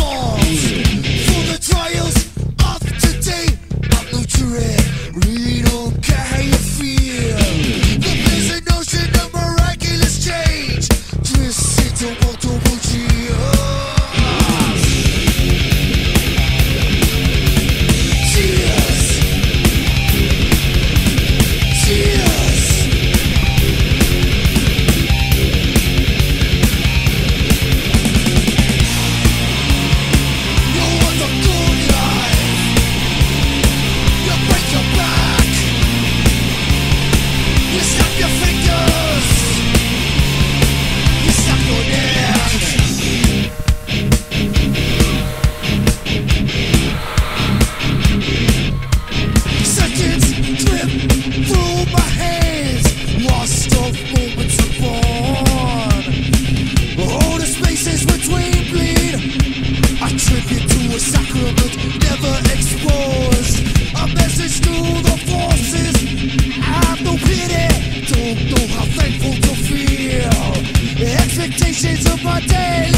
fall. don't know how thankful to feel. The expectations of my day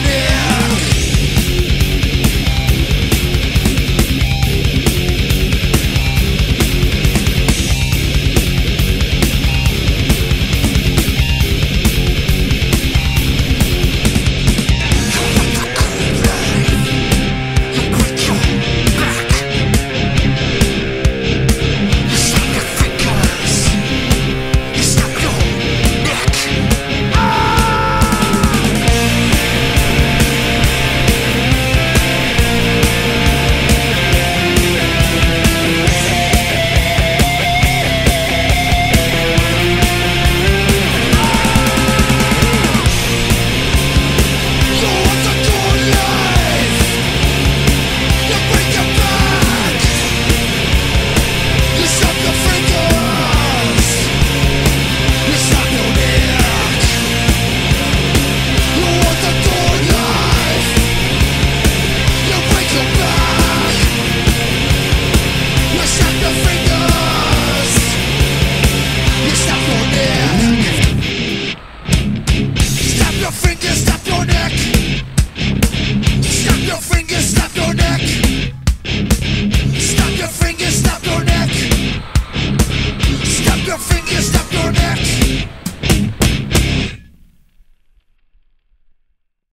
near